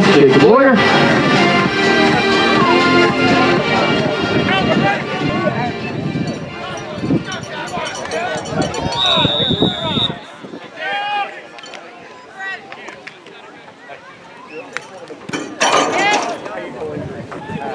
Jacob Lawyer.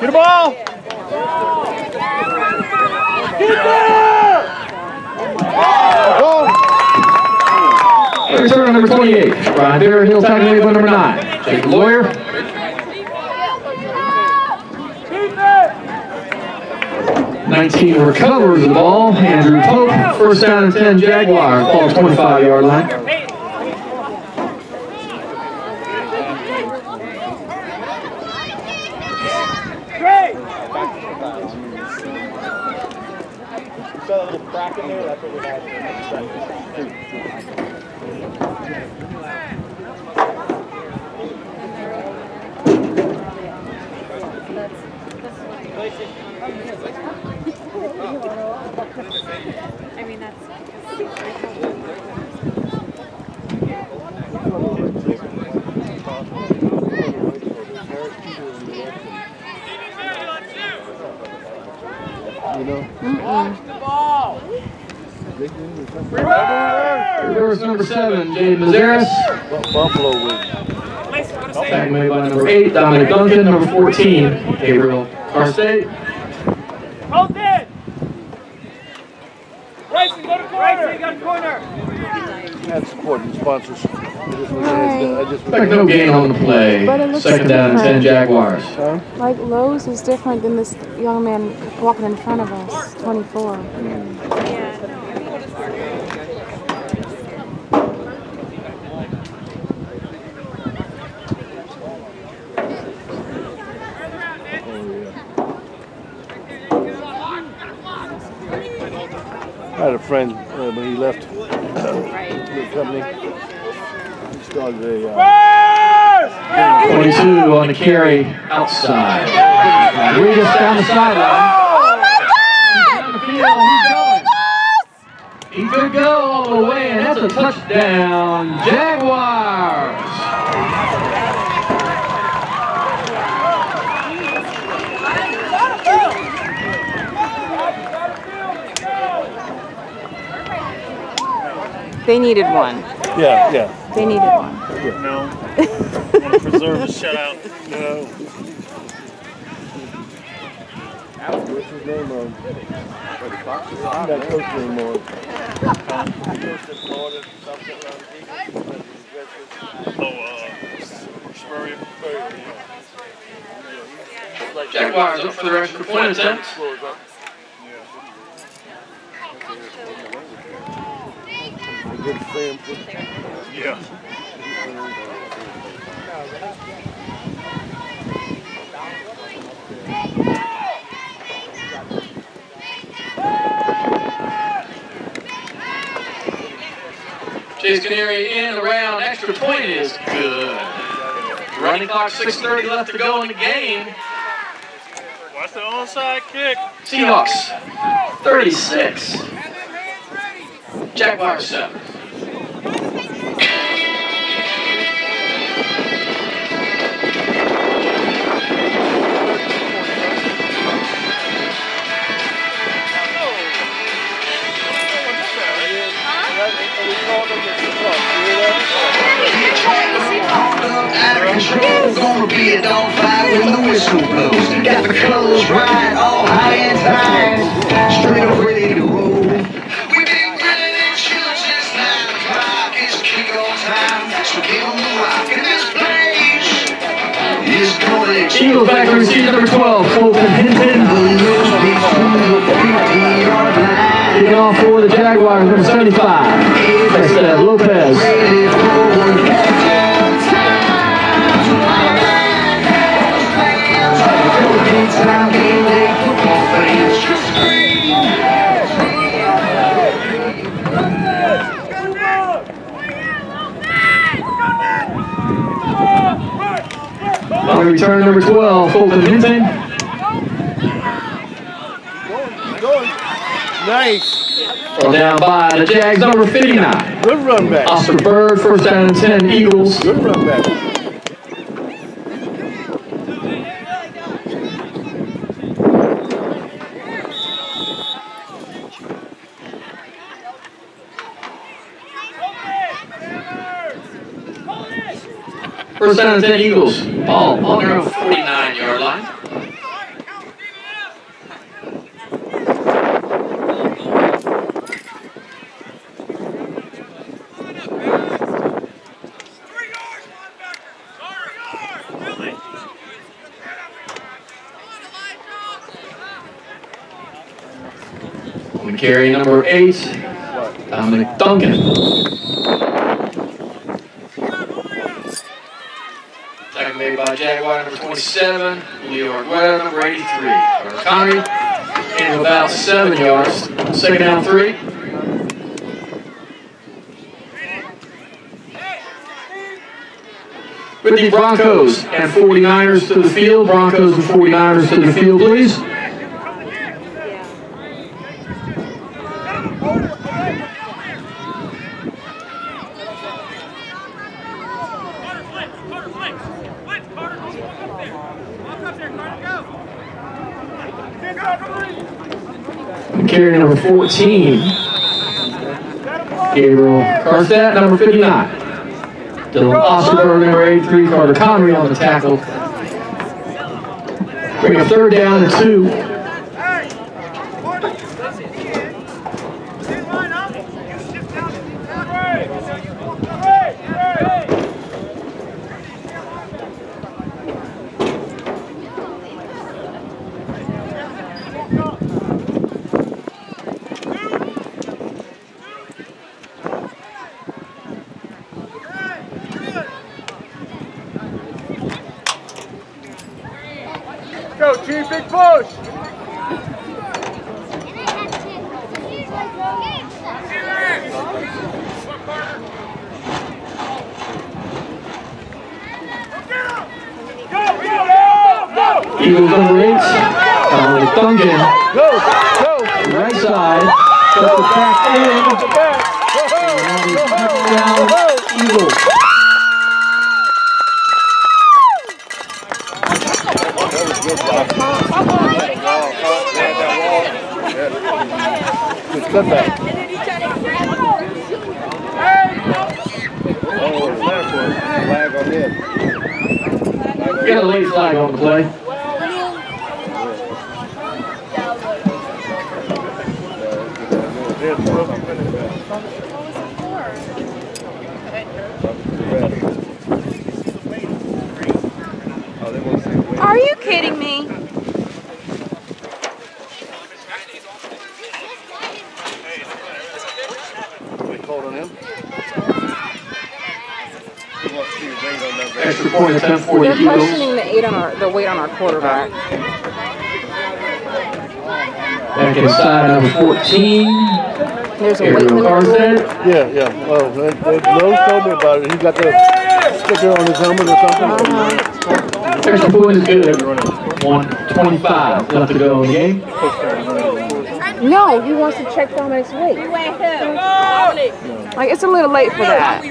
Get the ball! Return number 28. Ryan Bear, Hill tackle number 9. Jacob Lawyer. Nineteen recovers the ball. Andrew Pope, first down and ten Jaguars, ball 25 yard line. I Reverse number seven, Jay Mazaris. Buffalo wins. Back made by number eight, Dominic Duncan. Number 14, Gabriel Carstate. Hold it! Racing, go to corner! Racing, go to corner! Had support and sponsors. I just was- I just was- Expect no gain on the play. But it looks Second down and 10 different. Jaguars. Like Lowe's is different than this young man walking in front of us, 24. I had a friend uh, when he left the company. He started a. Uh, Uh, 22 on the carry outside. Rodriguez down the sideline. Oh my Down the field, he's going. He could go all the way, and that's a touchdown, Jaguars. They needed one. yeah, yeah. They needed one. No. Want to preserve the shutout. No. What's his name? Um, he's not coach anymore. Oh, uh, Spurrier. Jaguars up for their extra point attempt. Good fan. Yeah. Chase Canary in around extra point is good. Running clock 6.30 left to go in the game. Watch the onside kick. Seahawks 36. Jaguars 7. out of control. Gonna be a dogfight when the whistle blows. Got the colors right, back to receive number 12, Fulton Hinton. Kicking off for the Jaguars, number 75. Estad Lopez. On the return, number 12, Fulton Hinton. Going. Nice. Brought down by the Jags, number 59. Good run back. Oscar Bird, first down and 10, Eagles. Good run back. And 10 Eagles. Ball on their 49 yard line. And carry number eight, Dominic Duncan. By Jaguar number 27, Leo Argueta number 83. Carter Connery in about seven yards. Second down three. With the Broncos and 49ers to the field. Broncos and 49ers to the field, please. Carry number 14. Gabriel Carstad, number 59. Dylan Osterberg, number 83. Carter Connery on the tackle. Bring a third down and two. Chief, big push. Go, go, go, go. Eagles number eight. Dominic Duncan. Go, go. Right side. Cut the back in. And he's touchdown Eagles. Good cutback. Oh, flag it. Flag on it. We a late flag on the play. Oh, they want to see Are you kidding me? They called on him. He wants to see his weight on that. Extra point attempt for the They're questioning the eight on our the weight on our quarterback. Back inside number 14. There's a weight limit. Yeah, yeah. Oh, that, that, told me about it. He got the sticker on his helmet or something. Extra point is good. 125 left to go in the game. No, he wants to check Dominic's weight. Like it's a little late for that.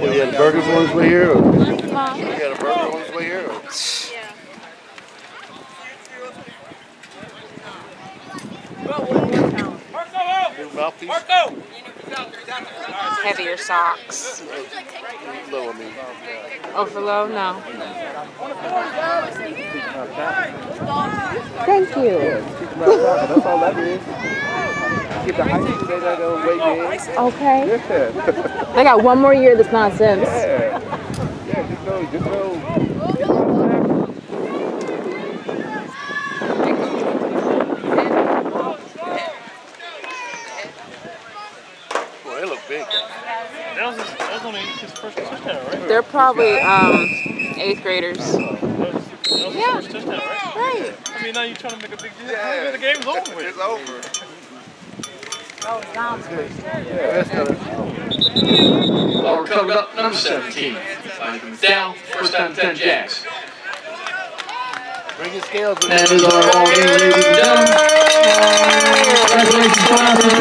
Well, he had burgers on his way here. Or? He had a burger on his way here. Or? His mouthpiece. Heavier socks. Low, I mean. Oh, for low? No. Thank you. That's all that is. Get the height, they got to weight gain. Okay. Yeah. I got one more year of this nonsense. Yeah. Yeah, just go, just go. Boy, they look big. That was, his, that was only his first touchdown, right? They're probably um, eighth graders. That was, that was Yeah. his first touchdown, right? Right. I mean, now you're trying to make a big deal. Yeah. The game's over with. It's over. Yeah, that's good. Ball recovered up, number 17. Down, first down 10 Jacks. Bring your scales with That is our ball game, ladies and gentlemen. Congratulations, Jonathan